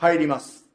入ります。